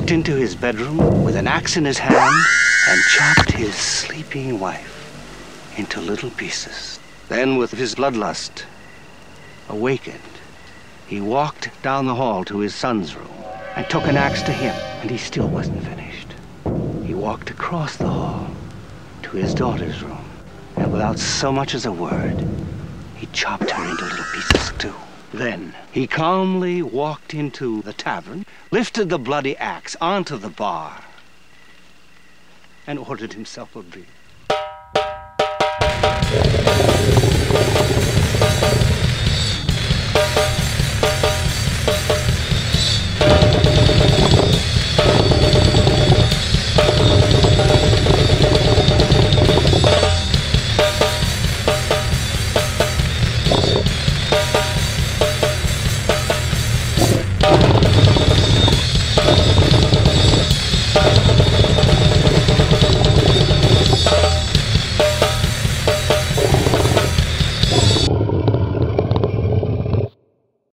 walked into his bedroom with an axe in his hand and chopped his sleeping wife into little pieces. Then, with his bloodlust awakened, he walked down the hall to his son's room and took an axe to him, and he still wasn't finished. He walked across the hall to his daughter's room, and without so much as a word, he chopped her into little pieces too. Then he calmly walked into the tavern, lifted the bloody axe onto the bar, and ordered himself a beer. you